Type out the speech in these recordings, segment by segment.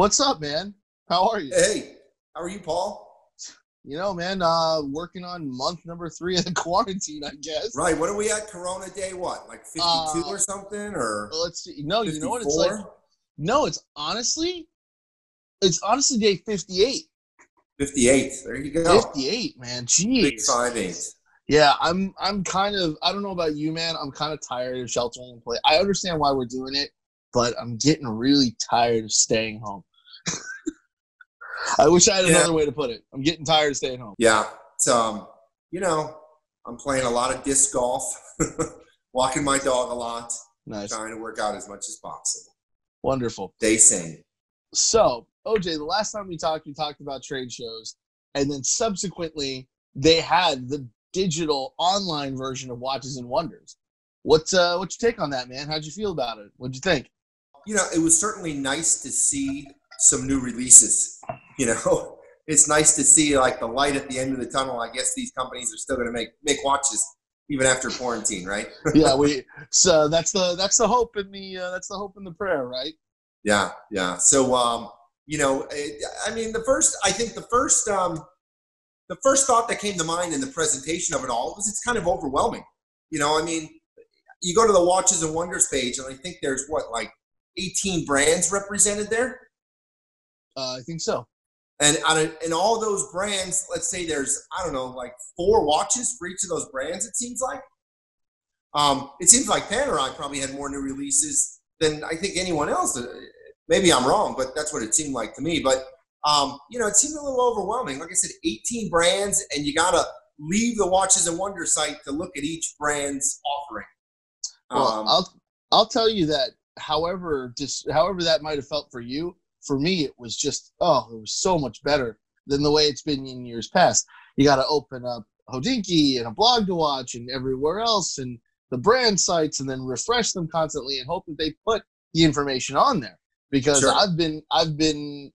What's up, man? How are you? Hey, how are you, Paul? You know, man, uh, working on month number three of the quarantine, I guess. Right. What are we at? Corona day? What? Like fifty-two Uh, or something? Or let's see. No, you know what? It's like no, it's honestly, it's honestly day fifty-eight. fifty-eight? There you go. Fifty-eight, man. Big five eight. Yeah, I'm. I'm kind of. I don't know about you, man. I'm kind of tired of sheltering in place. I understand why we're doing it, but I'm getting really tired of staying home. I wish I had Yeah. another way to put it. I'm getting tired of staying home. Yeah. Um, you know, I'm playing a lot of disc golf, walking my dog a lot, Nice, trying to work out as much as possible. wonderful. Stay sane. So, OJ, the last time we talked, we talked about trade shows, and then subsequently they had the digital online version of Watches and Wonders. What's uh, what's your take on that, man? How'd you feel about it? What'd you think? You know, it was certainly nice to see some new releases. You know, it's nice to see like the light at the end of the tunnel. I guess these companies are still going to make make watches even after quarantine, right? yeah, we. So that's the that's the hope in the uh, that's the hope in the prayer, right? Yeah, yeah. So, um, you know, it, I mean, the first, I think the first, um, the first thought that came to mind in the presentation of it all was it's kind of overwhelming. You know, I mean, you go to the Watches and Wonders page, and I think there's what, like 18 brands represented there, Uh, I think so. and on a, in all those brands, let's say there's, I don't know, like four watches for each of those brands. It seems like. Um, it seems like Panerai probably had more new releases than I think anyone else. Uh, Maybe I'm wrong, but that's what it seemed like to me. But um, you know, it seemed a little overwhelming. Like I said, 18 brands, and you gotta leave the Watches and Wonder site to look at each brand's offering. Well, Um, I'll I'll tell you that. However, just however that might have felt for you, for me it was just oh, it was so much better than the way it's been in years past. You got to open up Hodinkee and a blog to watch and everywhere else and the brand sites and then refresh them constantly and hope that they put the information on there because Sure. I've been I've been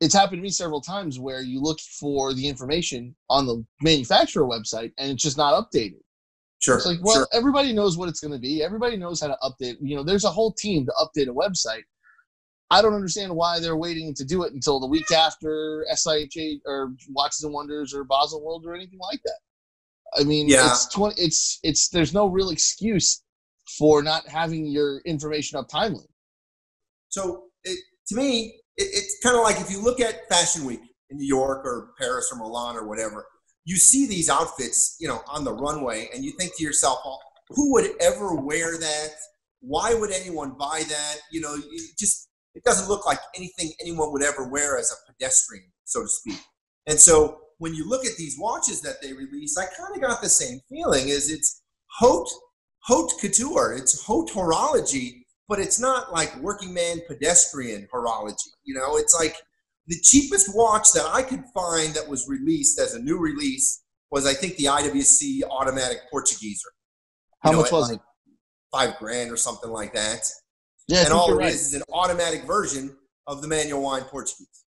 it's happened to me several times where you look for the information on the manufacturer website and it's just not updated. sure, It's like, well, sure. everybody knows what it's going to be. Everybody knows how to update. You know, there's a whole team to update a website. I don't understand why they're waiting to do it until the week after SIHH or Watches and Wonders or Basel World or anything like that. I mean, Yeah. it's twenty. It's it's. There's no real excuse for not having your information up timely. So it, to me, it, it's kind of like if you look at Fashion Week in New York or Paris or Milan or whatever, you see these outfits, you know, on the runway, and you think to yourself, well, who would ever wear that? Why would anyone buy that? You know, just it doesn't look like anything anyone would ever wear as a pedestrian, so to speak. And so when you look at these watches that they release, I kind of got the same feeling. Is it's haute haute couture, it's haute horology, but it's not like working man pedestrian horology. You know, it's like the cheapest watch that I could find that was released as a new release was I think the IWC automatic Portugieser. How You know, much was like it? Five grand or something like that. Yeah, and all it right. is is an automatic version of the manual wine Portuguese.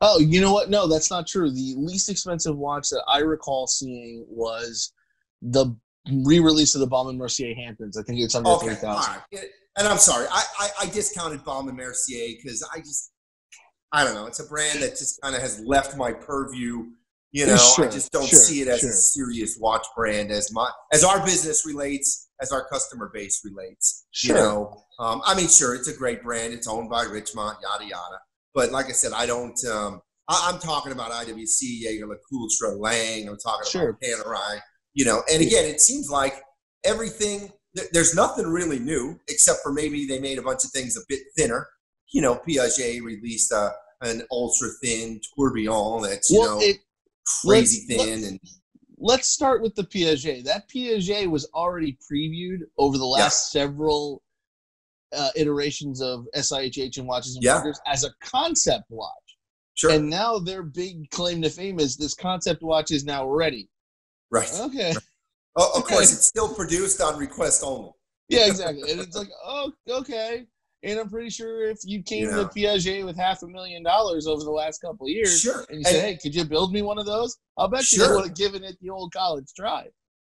Oh, you know what? No, that's not true. The least expensive watch that I recall seeing was the re-release of the Baume and Mercier Hamptons. I think it's under Okay, three thousand. right. And I'm sorry, I, I, I discounted Baume and Mercier because I just, I don't know, it's a brand that just kind of has left my purview. You know, Sure, I just don't sure, see it as sure. a serious watch brand as my as our business relates, as our customer base relates. Sure. You know, um, I mean, sure, it's a great brand. It's owned by Richemont, yada yada. But like I said, I don't. Um, I, I'm talking about IWC, Jaeger LeCoultre, Lang. I'm talking Sure. about Panerai. You know, and again, it seems like everything. There, there's nothing really new except for maybe they made a bunch of things a bit thinner. You know, Piaget released a, an ultra thin tourbillon that's you Well, know it, crazy thin and let's start with the Piaget. That Piaget was already previewed over the last several uh, iterations of SIHH and Watches and Yeah. Wonders as a concept watch. sure, And now their big claim to fame is this concept watch is now ready. right. Okay. Oh, of course, it's still produced on request only. Yeah, exactly. And it's like, oh, okay. And I'm pretty sure if you came Yeah. to Piaget with half a million dollars over the last couple of years, Sure. and you said, And- hey, could you build me one of those? I'll bet you Sure. they would have given it the old college try.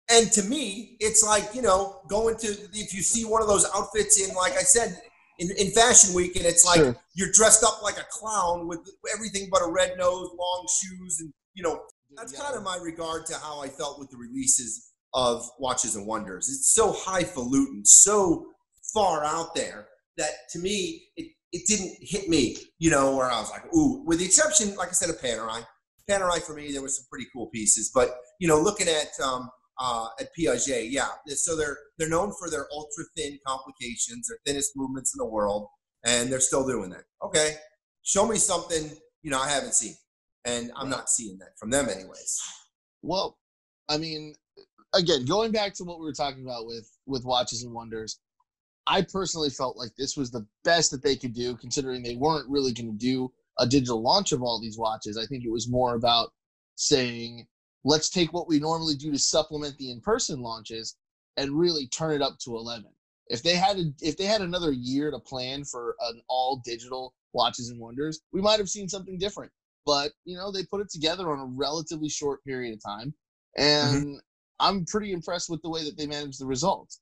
And to me, it's like, you know, going to, if you see one of those outfits in, like I said, in, in Fashion Week, and it's like Sure. you're dressed up like a clown with everything but a red nose, long shoes, and you know that's Yeah. kind of my regard to how I felt with the releases of Watches and Wonders. It's so highfalutin, so far out there that to me it, it didn't hit me, you know, where I was like, ooh, with the exception, like I said, of Panerai. Panerai for me, there was some pretty cool pieces, but you know, looking at um, uh, at Piaget, yeah. So they're they're known for their ultra thin complications, their thinnest movements in the world, and they're still doing that. Okay, show me something you know I haven't seen, and I'm not seeing that from them anyways. Well, I mean, again, going back to what we were talking about with with watches and wonders, I personally felt like this was the best that they could do, considering they weren't really going to do a digital launch of all these watches. I think it was more about saying, let's take what we normally do to supplement the in-person launches and really turn it up to 11. If they had a, if they had another year to plan for an all digital watches and wonders, we might have seen something different. But you know, they put it together on a relatively short period of time, mm-hmm. and I'm pretty impressed with the way that they managed the results.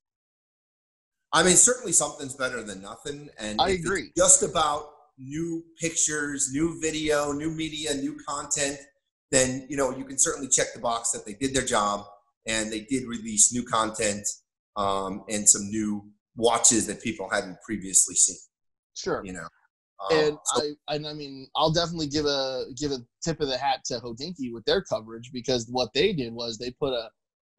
I mean, certainly something's better than nothing, and I agree. just about new pictures, new video, new media, new content, then you know you can certainly check the box that they did their job and they did release new content um, and some new watches that people hadn't previously seen. Sure. You know, Um, and so- I and I mean I'll definitely give a give a tip of the hat to Hodinkee with their coverage because what they did was they put a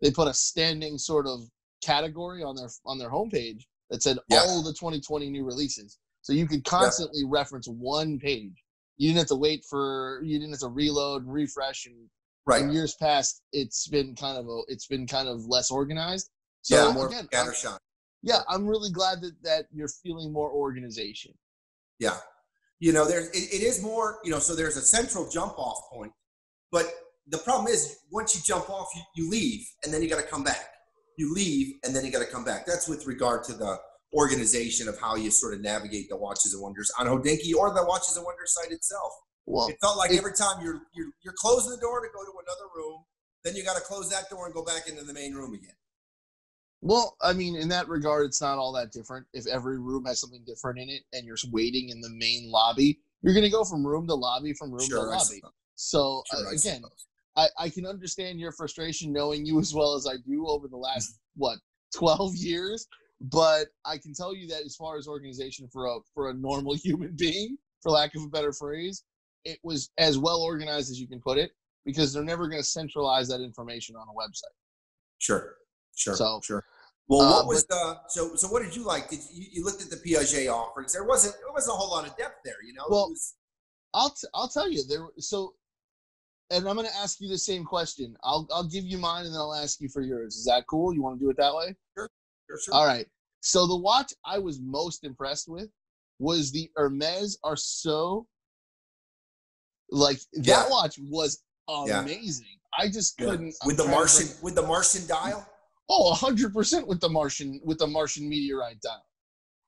they put a standing sort of category on their on their homepage that said Yeah. all the 2020 new releases. So you could constantly reference one page. You didn't have to wait for you didn't have to reload and refresh and right. in years past it's been kind of a it's been kind of less organized. So yeah, more again, I'm- scattershot. yeah, I'm really glad that that you're feeling more organization. Yeah. You know, there's it, it is more, you know, so there's a central jump off point. But the problem is once you jump off, you, you leave and then you got to come back. You leave and then you got to come back. That's with regard to the organization of how you sort of navigate the Watches and Wonders on Hodinkee or the Watches and Wonders site itself. Well, It felt like it- every time you're, you're you're closing the door to go to another room, then you got to close that door and go back into the main room again. Well, I mean, in that regard, it's not all that different. If every room has something different in it and you're waiting in the main lobby, you're going to go from room to lobby, from room to Sure, I lobby. So, Sure, uh, again. I, I can understand your frustration knowing you as well as I do over the last, what, 12 years. But I can tell you that as far as organization for a, for a normal human being, for lack of a better phrase, it was as well organized as you can put it because they're never going to centralize that information on a website. Sure, sure, So, sure. Well, uh, what was the so? So, what did you like? Did you, you looked at the Piaget offerings? There wasn't there wasn't a whole lot of depth there, you know. Well, was- I'll t- I'll tell you there. So, and I'm going to ask you the same question. I'll I'll give you mine and then I'll ask you for yours. Is that cool? You want to do it that way? sure, sure. All right. So the watch I was most impressed with was the Hermes Arceau. Like that Yeah. watch was Yeah. amazing. I just couldn't I'm with the trying to Martian with the Martian dial. Oh, hundred percent with the Martian with the Martian meteorite dial.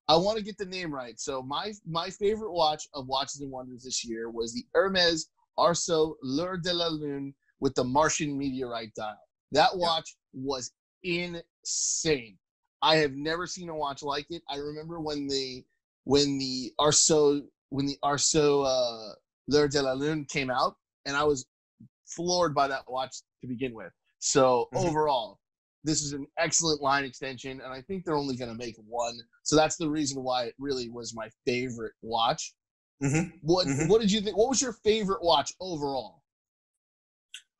I want to get the name right. So my my favorite watch of watches and wonders this year was the Hermes Arceau L'Heure de la Lune with the Martian meteorite dial. That watch was insane. I have never seen a watch like it. I remember when the when the Arceau when the Arceau uh, L'Heure de la Lune came out, and I was floored by that watch to begin with. So Mhm. overall, this is an excellent line extension, and I think they're only going to make one. So that's the reason why it really was my favorite watch. Mhm. What Mhm. What did you think? What was your favorite watch overall?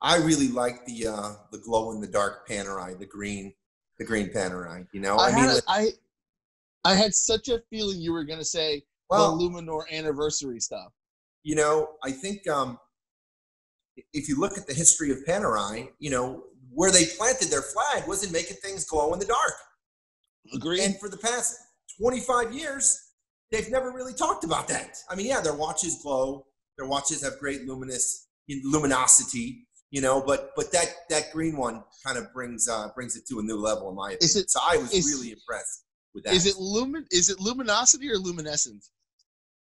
I really like the uh, the glow in the dark Panerai, the green, the green Panerai. You know, I, I, mean, had like, a, I I had such a feeling you were going to say well, the Luminor anniversary stuff. you know, I think um, if you look at the history of Panerai, you know, where they planted their flag was in making things glow in the dark. Agreed. And for the past 25 years, they've never really talked about that. I mean, yeah, their watches glow, their watches have great luminous luminosity, you know, but but that that green one kind of brings uh, brings it to a new level in my opinion. Is it- so I was is- really impressed with that. is it lumin? Is it luminosity or luminescence?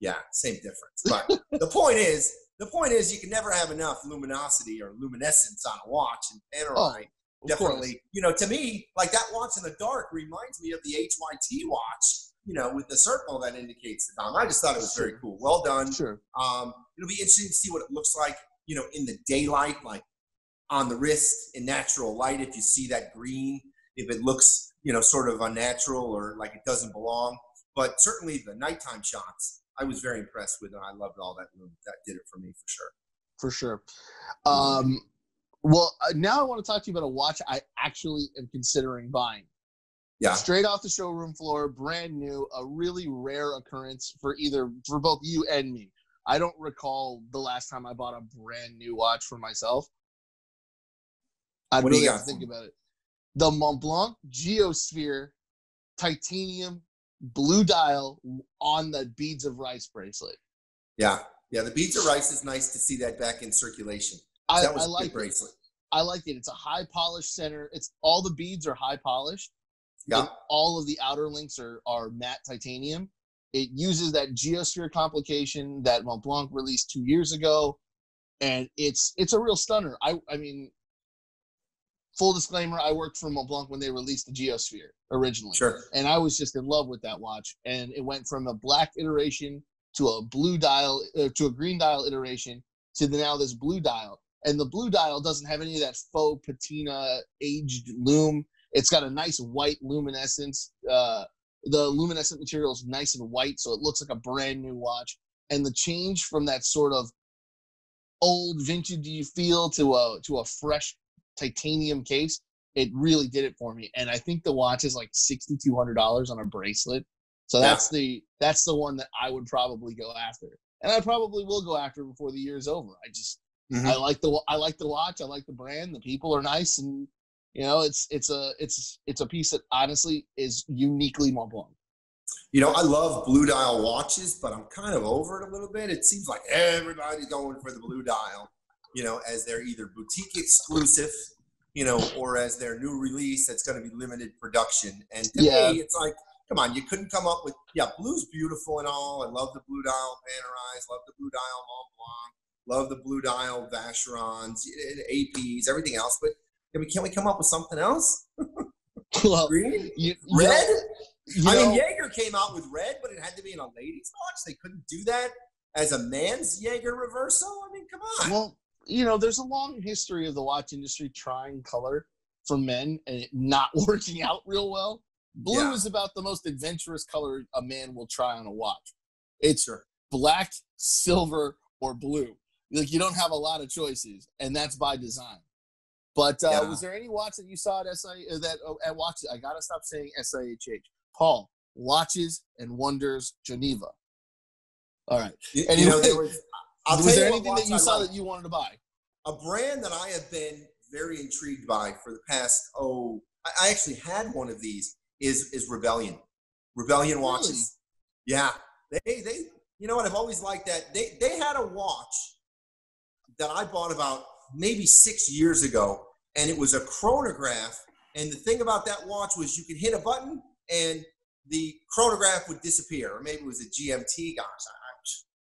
Yeah, same difference. But the point is, the point is, you can never have enough luminosity or luminescence on a watch, and Panerai Of definitely. You know, to me, like that watch in the dark reminds me of the HYT watch you know, with the circle that indicates the diamond. I just thought it was Sure. very cool. Well done. Sure. Um, it'll be interesting to see what it looks like, you know, in the daylight, like on the wrist in natural light. If you see that green, if it looks, you know, sort of unnatural or like it doesn't belong. But certainly the nighttime shots, I was very impressed with, and I loved all that lume. That did it for me for sure. for sure. Um, well, uh, now I want to talk to you about a watch I actually am considering buying. Yeah. Straight off the showroom floor, brand new, a really rare occurrence for either for both you and me. I don't recall the last time I bought a brand new watch for myself. I'd What do you really got have to think about it. The Montblanc Geosphere titanium blue dial on the beads of rice bracelet. Yeah. Yeah. The beads of rice is nice to see that back in circulation. I, that was I like good it. bracelet. I like it. It's a high polished center. It's all the beads are high polished. Yeah. and all of the outer links are, are matte titanium. It uses that geosphere complication that Mont Blanc released two years ago, and it's it's a real stunner. I I mean, full disclaimer: I worked for Mont Blanc when they released the geosphere originally, Sure. and I was just in love with that watch. And it went from a black iteration to a blue dial uh, to a green dial iteration to the, now this blue dial. And the blue dial doesn't have any of that faux patina aged lume. It's got a nice white luminescence. Uh, the luminescent material is nice and white, so it looks like a brand new watch. And the change from that sort of old vintage you feel to a to a fresh titanium case, it really did it for me. And I think the watch is like sixty two hundred dollars on a bracelet. So Yeah. that's the that's the one that I would probably go after, and I probably will go after before the year's over. I just Mhm. I like the I like the watch. I like the brand. The people are nice, and you know it's it's a it's it's a piece that honestly is uniquely Mont Blanc. You know, I love blue dial watches, but I'm kind of over it a little bit. It seems like everybody's going for the blue dial, you know, as they're either boutique exclusive, you know, or as their new release that's going to be limited production. And to Yeah. me, it's like, come on, you couldn't come up with, yeah, blue's beautiful and all. I love the blue dial Panerais, love the blue dial Mont Blanc, love the blue dial Vacherons, APs, everything else. But can we, can we come up with something else? well, Green? you, you Red? know- I mean, Jaeger came out with red, but it had to be in a ladies' watch. They couldn't do that as a man's Jaeger reversal. I mean, come on. Well, you know, there's a long history of the watch industry trying color for men and it not working out real well. Blue Yeah. is about the most adventurous color a man will try on a watch. It's Sure. black, silver, or blue. Like you don't have a lot of choices, and that's by design. But uh, Yeah. was there any watch that you saw at SI uh, that uh, at watches? I gotta stop saying SIHH. Paul, watches and wonders Geneva. All right. You, anyway, you know, there was. I'll was there anything that you I saw like. that you wanted to buy? a brand that I have been very intrigued by for the past oh I- I actually had one of these is is Rebellion. Rebellion watches. Yeah. They they you know what I've always liked that. They they had a watch that I bought about maybe 6 years ago and it was a chronograph and the thing about that watch was you could hit a button and the chronograph would disappear or maybe it was a GMT gosh I,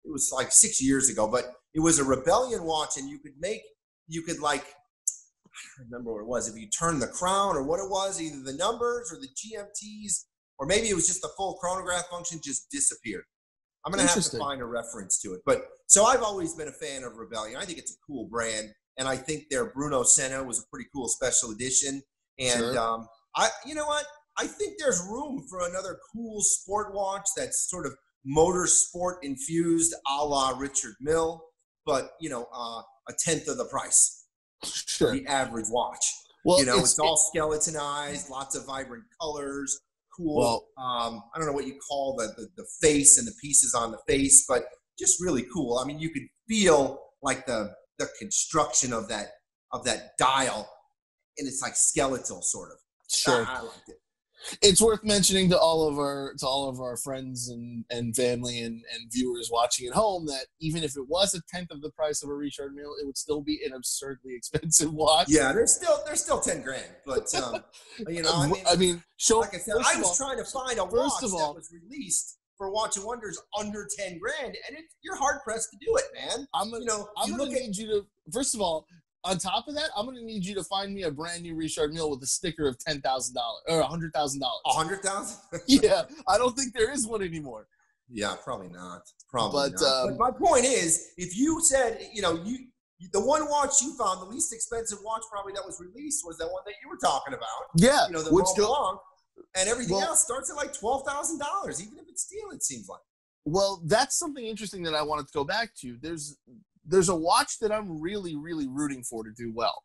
it was like 6 years ago but it was a rebellion watch and you could make you could like I don't remember what it was if you turned the crown or what it was either the numbers or the gmts or maybe it was just the full chronograph function just disappeared. I'm gonna have to find a reference to it but so i've always been a fan of rebellion. I think it's a cool brand and i think their bruno senna was a pretty cool special edition. And Sure. um, i you know what? I think there's room for another cool sport watch that's sort of motorsport infused a la richard mille but you know uh, a tenth of the price. Sure. the average watch. Well, you know it's, all skeletonized lots of vibrant colors cool Well- um, i don't know what you call the, the the face and the pieces on the face but just really cool. I mean you could feel like the the construction of that of that dial and it's like skeletal sort of sure. I, I liked it it's worth mentioning to all of our to all of our friends and and family and and viewers watching at home that even if it was a tenth of the price of a Richard Mille, it would still be an absurdly expensive watch. yeah there's still there's still 10 grand but um, you know i mean show. like I said, I was all- trying to find a watch all- that was released for Watch and Wonders under ten grand, and it, you're hard pressed to do it, man. I'm gonna, You know, I'm you gonna look at need you to. First of all, on top of that, I'm gonna need you to find me a brand new Richard Mille with a sticker of ten thousand dollars or a hundred thousand dollars. A hundred thousand? yeah, I don't think there is one anymore. Yeah, probably not. Probably But, not. um, but my point is, if you said, you know, you the one watch you found, the least expensive watch probably that was released was that one that you were talking about. Yeah, You know, the which Mont Blanc, and everything Well- else starts at like twelve thousand dollars, even if it's steel. It seems like. well, that's something interesting that I wanted to go back to. There's there's a watch that I'm really really rooting for to do well,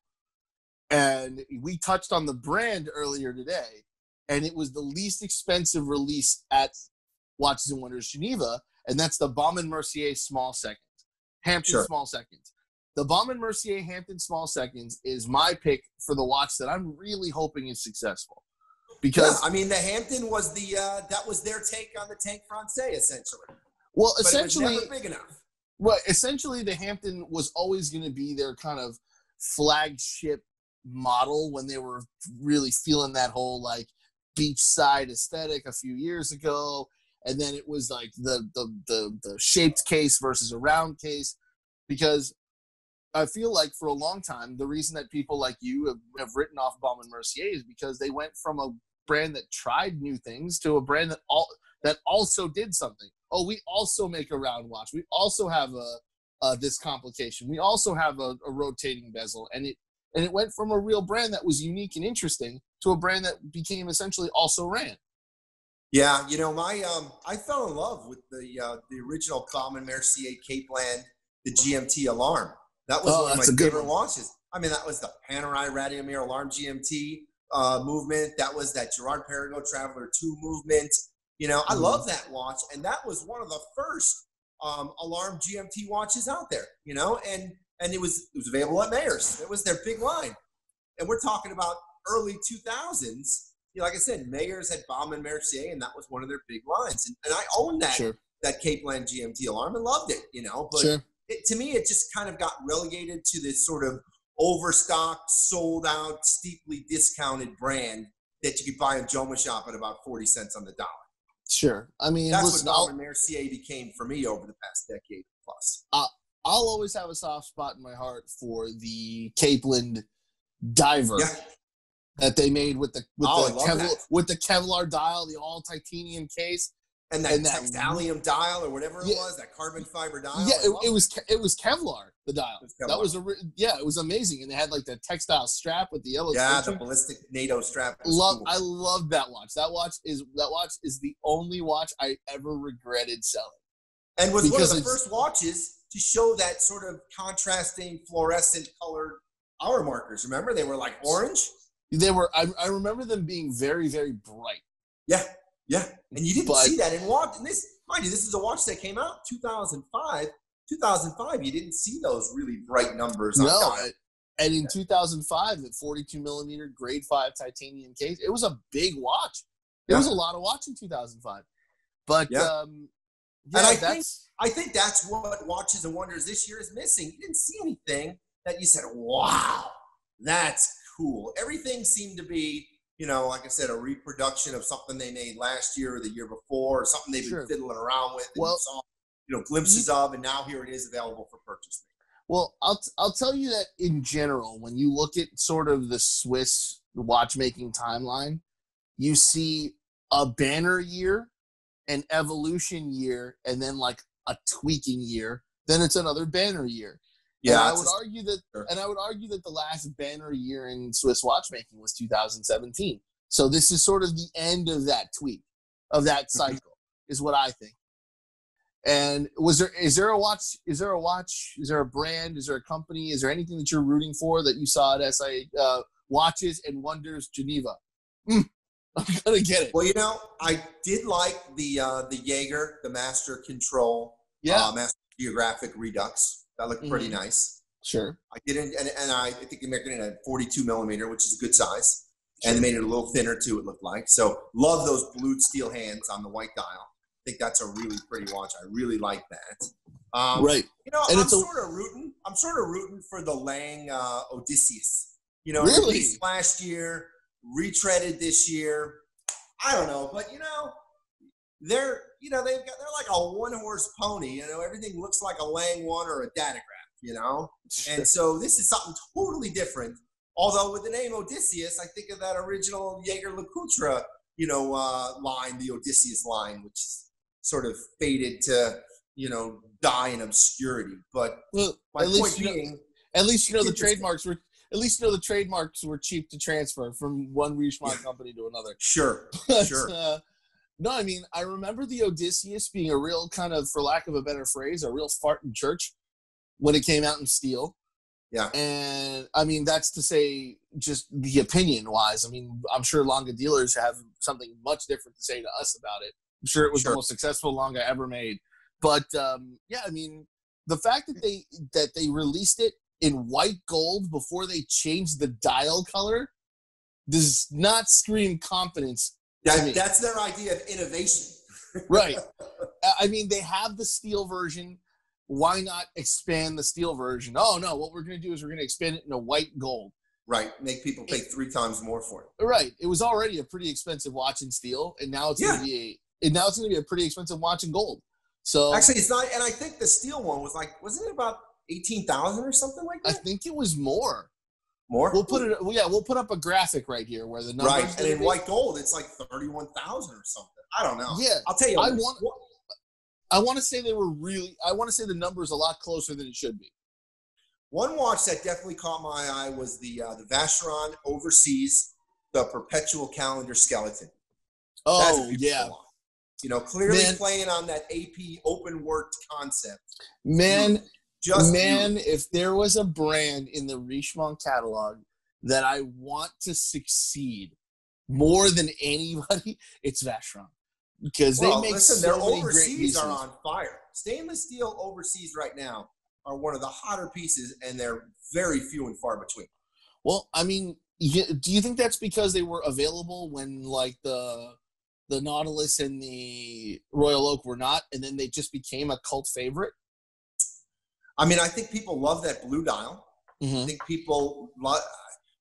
and we touched on the brand earlier today, and it was the least expensive release at Watches and Wonders Geneva, and that's the Baume Mercier Small Seconds, Hampton Sure. Small Seconds. The Baume Mercier Hampton Small Seconds is my pick for the watch that I'm really hoping is successful, because yeah, I mean, the Hampton was the uh, that was their take on the Tank Francais, essentially. well, But essentially. it was never big enough. Well, essentially, the Hampton was always going to be their kind of flagship model when they were really feeling that whole like beachside aesthetic a few years ago, and then it was like the the the, the shaped case versus a round case, because I feel like for a long time the reason that people like you have, have written off Baume and Mercier is because they went from a brand that tried new things to a brand that all that also did something. Oh, we also make a round watch. We also have a, uh this complication. We also have a, a rotating bezel, and it and it went from a real brand that was unique and interesting to a brand that became essentially also ran. Yeah, you know, my um, I fell in love with the uh, the original Common Mercier Capeland, the GMT alarm. That was Oh, one of my favorite one. watches. I mean, that was the Panerai Radiomir Alarm GMT uh, movement. That was that Girard-Perregaux Traveler 2 movement. You know, I Mhm. love that watch, and that was one of the first um, alarm GMT watches out there. You know, and and it was it was available at Mayors. It was their big line, and we're talking about early 2000s. You know, like I said, Mayors had Baume and Mercier, and that was one of their big lines. And, and I owned that Sure, that Capeland GMT alarm and loved it. You know, but sure. it, to me, it just kind of got relegated to this sort of overstocked, sold out, steeply discounted brand that you could buy in Jomashop at about 40 cents on the dollar. Sure. I mean, That's listen, what and Mercier became for me over the past decade plus. I'll always have a soft spot in my heart for the Capeland diver Yeah. that they made with the with Oh, the Kevlar with the Kevlar dial, the all titanium case. And that, And that- textalium dial or whatever it Yeah. was, that carbon fiber dial. yeah, it, it was it was Kevlar the dial. Was That was a yeah, it was amazing, and they had like the textile strap with the yellow. Yeah, the ballistic NATO strap. love cool. I love that watch. That watch is that watch is the only watch I ever regretted selling. and was one of the first watches to show that sort of contrasting fluorescent colored hour markers. Remember, they were like orange. They were I, I remember them being very very bright. Yeah, yeah. And you didn't But- see that in watch. And this, mind you, this is a watch that came out 2005. 2005, you didn't see those really bright numbers. No, and in 2005, at 42 millimeter grade five titanium case, it was a big watch. It Yeah. was a lot of watch in 2005. But Yeah. um, yeah, And I think- I think that's what Watches and Wonders this year is missing. You didn't see anything that you said, "Wow, that's cool." Everything seemed to be, you know, like I said, a reproduction of something they made last year or the year before, or something they've Sure. been fiddling around with and Well- you saw, you know, glimpses of, and now here it is available for purchase. well. I'll t- I'll tell you that in general, when you look at sort of the Swiss watchmaking timeline, you see a banner year, an evolution year, and then like a tweaking year. Then it's another banner year. And I would a- argue that, Sure. and I would argue that the last banner year in Swiss watchmaking was 2017. So this is sort of the end of that tweak, of that Mm-hmm. cycle, is what I think. And was there is there a watch? Is there a watch? Is there a brand? Is there a company? Is there anything that you're rooting for that you saw at SI uh, Watches and Wonders Geneva? Mm, I'm gonna get it. Well, you know, I did like the uh, the Jaeger, the Master Control, Yeah, uh, Master Geographic Redux. That looked pretty Mhm. nice. sure. I didn't, and, and I, think they made it in a 42 millimeter, which is a good size, and they made it a little thinner too. It looked like so. Love those blued steel hands on the white dial. I think that's a really pretty watch. I really like that. Um, right. You know, And I'm it's a- sort of rooting. I'm sort of rooting for the Lang uh, Odysseus. You know, Really? released last year, retreaded this year. I don't know, but you know, they're you know they've got they're like a one horse pony. You know, everything looks like a Lang one or a Datograph. you know. And so this is something totally different. Although with the name Odysseus, I think of that original Jaeger LeCoultre, you know, uh, line, the Odysseus line, which sort of faded to, you know, die in obscurity. But well, my at point least you know, being, at least you know the trademarks were at least you know the trademarks were cheap to transfer from one Richemont company to another. sure, But, sure. uh, no, I mean, I remember the Odysseus being a real kind of, for lack of a better phrase, a real fart in church when it came out in steel. Yeah. And I mean, that's to say, just the opinion wise. I mean, I'm sure Lange dealers have something much different to say to us about it. I'm sure it was Sure. the most successful Lange ever made. But um, yeah, I mean, the fact that they that they released it in white gold before they changed the dial color does not scream confidence That, me. that's their idea of innovation. right. I- I mean, they have the steel version. Why not expand the steel version? Oh no, what we're going to do is we're going to expand it into white gold. Right. Make people pay three times more for it. Right. It was already a pretty expensive watch in steel, and now it's going Yeah. to be a, and now it's going to be a pretty expensive watch in gold. So Actually, it's not. And I think the steel one was like, wasn't it about 18,000 or something like that? I think it was more. More? We'll put it. well, Yeah, we'll put up a graphic right here where the numbers. right. And in be. white gold, it's like 31,000 or something. I don't know. Yeah, I'll tell you. I want- What- I want to say they were really. I want to say the numbers a lot closer than it should be. One watch that definitely caught my eye was the uh, the Vacheron Overseas, the perpetual calendar skeleton. Oh yeah, watch. You know, clearly Man. playing on that AP open worked concept. man. Just Man, beautiful. if there was a brand in the Richemont catalog that I want to succeed more than anybody, it's Vacheron because they make listen, so their many great overseas are on fire. Stainless steel overseas right now are one of the hotter pieces, and they're very few and far between. Well, I mean, do you think that's because they were available when like the the Nautilus and the Royal Oak were not, and then they just became a cult favorite? I mean, I think people love that blue dial. I Mm-hmm. think people, lo-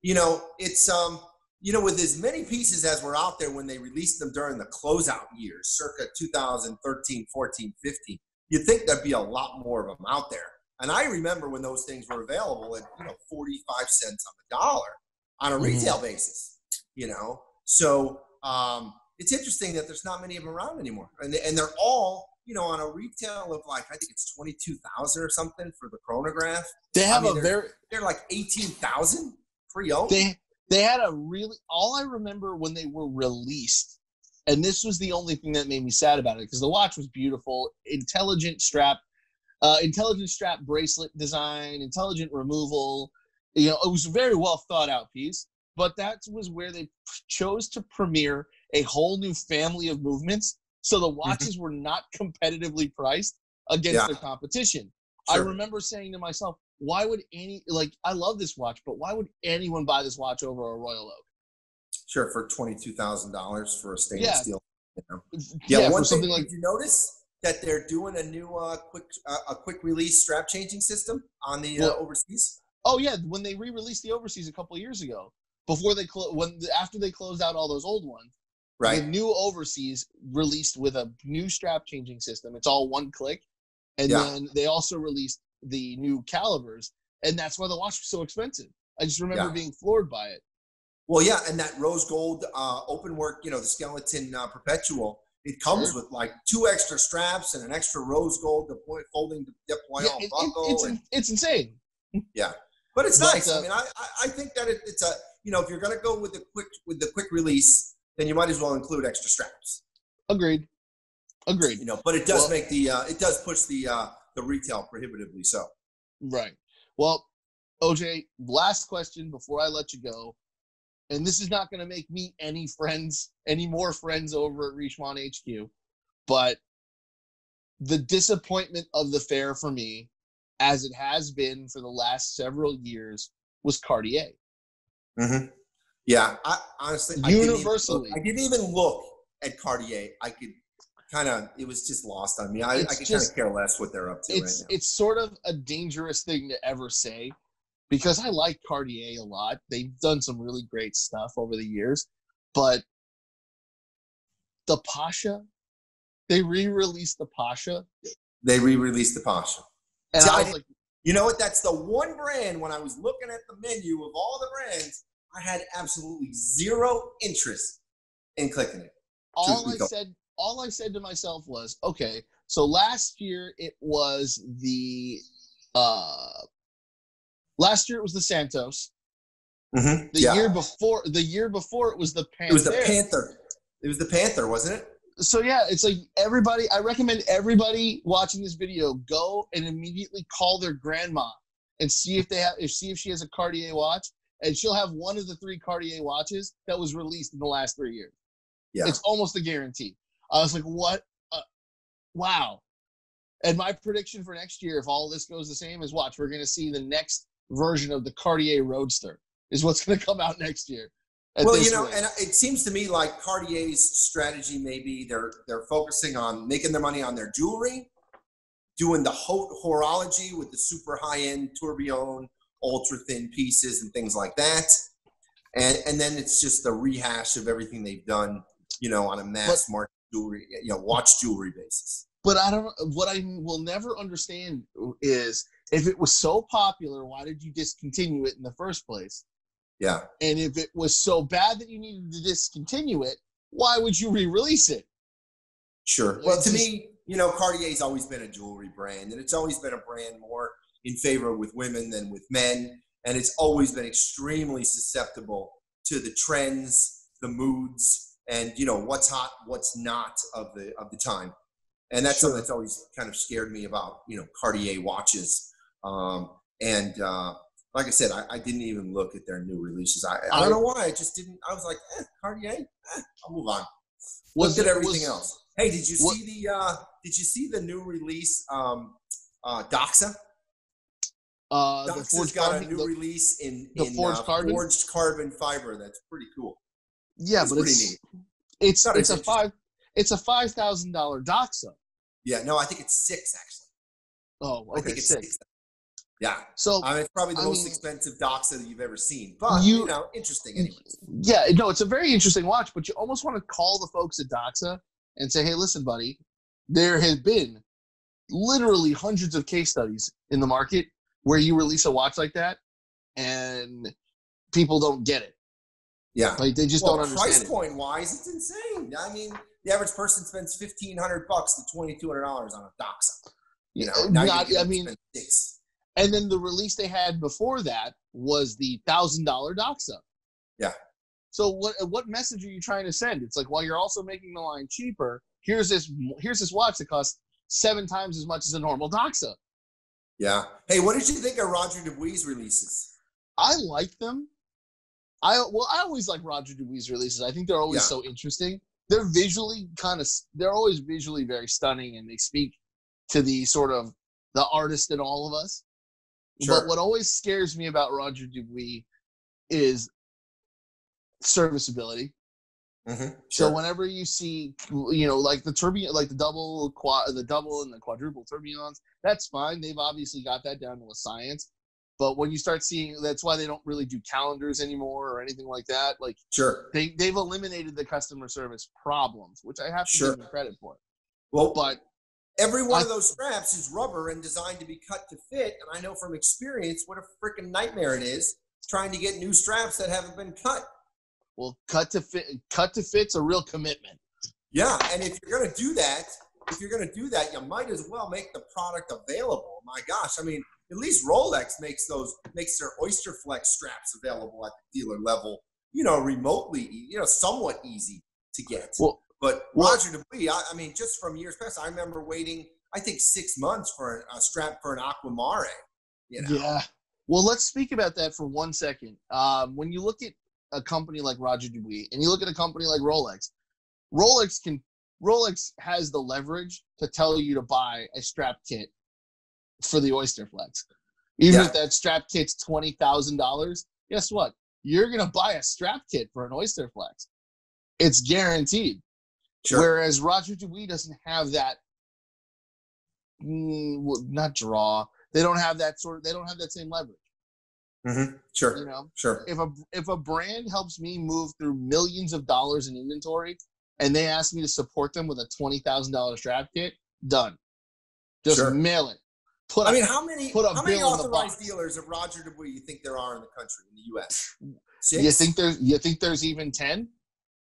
you know, it's um, you know, with as many pieces as were out there when they released them during the closeout years, circa 2013, 14, 15. You'd think there'd be a lot more of them out there. And I remember when those things were available at you know 45 cents on the dollar on a Mhm. retail basis. You know, so um, it's interesting that there's not many of them around anymore, and and they're all you know on a retail of like I think it's 22,000 or something for the chronograph. They have mean, a they're- very They're like 18,000 pre-owned. they they had a really all I remember when they were released, and this was the only thing that made me sad about it because the watch was beautiful, intelligent strap, uh, intelligent strap bracelet design, intelligent removal. You know, it was a very well thought out piece. But that was where they chose to premiere a whole new family of movements, so the watches were not competitively priced against Yeah. their competition. I remember saying to myself, why would any like I love this watch, but why would anyone buy this watch over a Royal Oak? Sure, for twenty-two thousand dollars for a stainless Yeah. steel. You know? Yeah, Yeah, for one thing. something like did you notice that they're doing a new uh, quick uh, a quick release strap changing system on the uh, overseas? oh yeah, when they re-released the overseas a couple of years ago, before they clo- when after they closed out all those old ones, the Right. new overseas released with a new strap changing system. It's all one click, and Yeah. then they also released the new calibers, and that's why the watch was so expensive. I just remember Yeah. being floored by it. Well, yeah, and that rose gold uh, open work, you know, the skeleton uh, perpetual. It comes Sure. with like two extra straps and an extra rose gold deploy, folding deploy Yeah, it- it- it's and, it's insane. Yeah. But it's but, nice. uh, I mean, I, I, think that it, it's a you know if you're gonna go with the quick with the quick release, then you might as well include extra straps. Agreed. Agreed. You know, but it does Well- make the uh, it does push the uh, the retail prohibitively so. Right. Well, OJ, last question before I let you go. And this is not going to make me any friends, any more friends over at Richemont HQ, but the disappointment of the fair for me, as it has been for the last several years, was Cartier. Mm-hmm. Yeah, I honestly I didn't even look- Universally. I didn't even look at Cartier. I could kind of it was just lost on me. I, I could kind just- of care less what they're up to It's right now. it's sort of a dangerous thing to ever say because I like Cartier a lot. They've done some really great stuff over the years, but the Pasha, they re-released the Pasha, They re-released the Pasha. and See, I I was didn't- like, You know what? That's the one brand when I was looking at the menu of all the brands, I had absolutely zero interest in clicking it. All I said, all I said to myself was, okay, so last year it was the, uh, last year it was the Santos. Mm-hmm. The yeah. year before, the year before it was the Panther. It was the Panther. It was the Panther, wasn't it? So yeah, it's like everybody. I recommend everybody watching this video go and immediately call their grandma and see if they have, if see if she has a Cartier watch, and she'll have one of the three Cartier watches that was released in the last three years. Yeah. It's almost a guarantee. I was like, what? Uh, wow. And my prediction for next year, if all this goes the same, is watch, we're going to see the next version of the Cartier Roadster is what's going to come out next year. Well, you know, rate. and it seems to me like Cartier's strategy maybe they're they're focusing on making their money on their jewelry, doing the horology with the super high end tourbillon, ultra thin pieces and things like that, and and then it's just a rehash of everything they've done, you know, on a mass but, market jewelry, you know, watch jewelry basis. But I don't. What I will never understand is if it was so popular, why did you discontinue it in the first place? Yeah. And if it was so bad that you needed to discontinue it, why would you re-release it? Sure. Well, to me, you know, Cartier's always been a jewelry brand, and it's always been a brand more in favor with women than with men, and it's always been extremely susceptible to the trends, the moods, and you know what's hot, what's not of the of the time. And that's sure. something that's always kind of scared me about you know Cartier watches. Um, and uh, like I said, I, I, didn't even look at their new releases. I, I don't know why. I just didn't. I was like, eh, Cartier. Eh, I'll move on. Looked at everything was, else. Hey, did you what, see the? uh Did you see the new release? Um, uh, Doxa. Uh, Doxa's got carbon, a new the, release in, the in forged, uh, carbon? forged carbon fiber. That's pretty cool. Yeah, but pretty it's, neat. It's it's, it's a five it's a five thousand dollar Doxa. Yeah, no, I think it's six actually. Oh, okay, I think it's six. six. Yeah. So I mean, it's probably the I most mean, expensive Doxa that you've ever seen, but you, you, know, interesting. Anyways. Yeah, no, it's a very interesting watch, but you almost want to call the folks at Doxa and say, "Hey, listen, buddy, there has been literally hundreds of case studies in the market where you release a watch like that, and people don't get it. Yeah, like they just well, don't understand. Price it. point wise, it's insane. I mean, the average person spends fifteen hundred bucks to twenty two hundred dollars on a Doxa. You know, not, I mean, six and then the release they had before that was the thousand dollar Doxa. Yeah. So what what message are you trying to send? It's like while well, you're also making the line cheaper, here's this here's this watch that costs seven times as much as a normal Doxa. Yeah. Hey, what did you think of Roger Dubuis' releases? I like them. I well, I always like Roger Dubuis' releases. I think they're always yeah. so interesting. They're visually kind of they're always visually very stunning, and they speak to the sort of the artist in all of us. Sure. But what always scares me about Roger Dubuis is serviceability. Mm-hmm. Sure. So whenever you see, you know, like the tourbillon, like the double, quad, the double and the quadruple tourbillons, that's fine. They've obviously got that down to a science. But when you start seeing, that's why they don't really do calendars anymore or anything like that. Like, sure, they they've eliminated the customer service problems, which I have to sure. give them credit for. Well, but Every one of those straps is rubber and designed to be cut to fit. And I know from experience what a freaking nightmare it is trying to get new straps that haven't been cut. Well, cut to fit, cut to fit's a real commitment. Yeah, and if you're gonna do that, if you're gonna do that, you might as well make the product available. My gosh, I mean, at least Rolex makes those makes their Oyster Flex straps available at the dealer level. You know, remotely, you know, somewhat easy to get. Well, but Roger Dubuis, I, I, mean, just from years past, I remember waiting, I think, six months for a, a strap for an Aquamare. You know? Yeah. Well, let's speak about that for one second. Um, when you look at a company like Roger Dubuis and you look at a company like Rolex, Rolex can Rolex has the leverage to tell you to buy a strap kit for the Oyster Flex. Even yeah. if that strap kit's twenty thousand dollars, guess what? You're gonna buy a strap kit for an Oyster Flex. It's guaranteed. Sure. Whereas Roger Dubuis doesn't have that, mm, not draw. They don't have that sort of. They don't have that same leverage. Mm-hmm. Sure. You know. Sure. If a if a brand helps me move through millions of dollars in inventory, and they ask me to support them with a twenty thousand dollar strap kit, done. Just sure. mail it. put. I a- mean, how many put a how many bill in the authorized box. dealers of Roger Dubuis you think there are in the country in the U.S.? Six. you think there's you think there's even ten?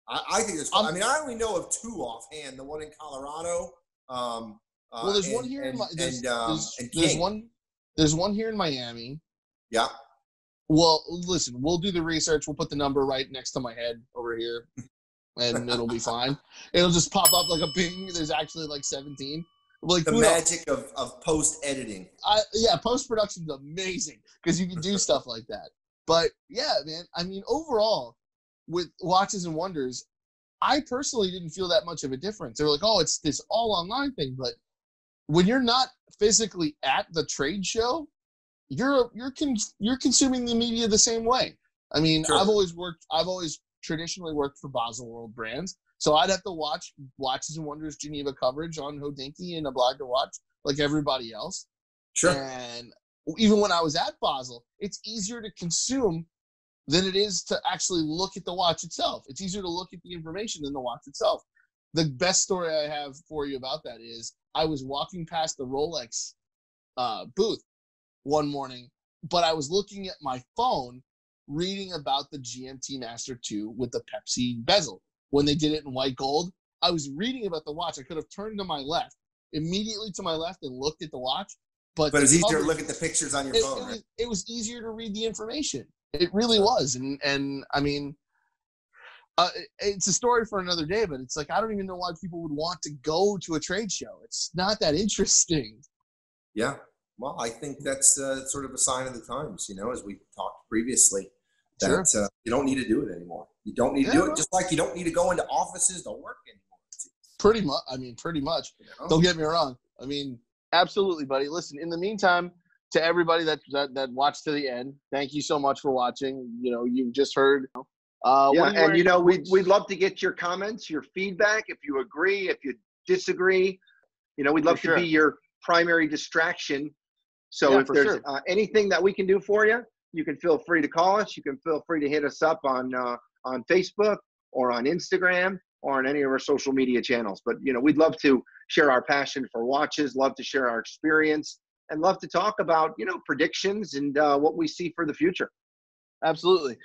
I, I think there's. I'm- I mean, I only know of two offhand. The one in Colorado. Um, uh, Well, there's and, one here in and, my, there's, and, um, there's, and there's one there's one here in Miami. Yeah. Well, listen, we'll do the research. We'll put the number right next to my head over here, and it'll be fine. It'll just pop up like a ping. There's actually like 17. Like The knows? magic of, of post editing. I, yeah, post production is amazing because you can do stuff like that. But yeah, man, I mean, overall, with Watches and Wonders, I personally didn't feel that much of a difference. They were like, oh, it's this all online thing, but when you're not physically at the trade show, you're you're con- you're consuming the media the same way. I mean, Sure. I've always worked. I've always traditionally worked for Basel World brands, so I'd have to watch Watches and Wonders Geneva coverage on Hodinkee and a blog to watch like everybody else. Sure. And even when I was at Basel, it's easier to consume than it is to actually look at the watch itself. It's easier to look at the information than the watch itself. The best story I have for you about that is I was walking past the Rolex uh, booth one morning, but I was looking at my phone reading about the GMT Master 2 with the Pepsi bezel when they did it in white gold. I was reading about the watch. I could have turned to my left, immediately to my left, and looked at the watch. But, But it's easier to look at the pictures on your it, phone. it right? was, it was easier to read the information. It really was, and and I mean, uh, it's a story for another day. But it's like I don't even know why people would want to go to a trade show. It's not that interesting. Yeah. Well, I think that's uh, sort of a sign of the times, you know, as we talked previously, that uh, you don't need to do it anymore. You don't need to do it, just like you don't need to go into offices to work anymore. Pretty much. I mean, pretty much. You know? Don't get me wrong. I mean, absolutely, buddy. Listen. In the meantime, to everybody that that, that watched to the end, thank you so much for watching. You know, you've just heard. Uh, yeah, what and you know, we'd, we'd love to get your comments, your feedback, if you agree, if you disagree. You know, we'd For love sure. to be your primary distraction. So Yeah, if there's sure. uh, anything that we can do for you, you can feel free to call us. You can feel free to hit us up on uh, on Facebook or on Instagram or on any of our social media channels. But you know, we'd love to share our passion for watches, love to share our experience, and love to talk about you know predictions and uh, what we see for the future. Absolutely.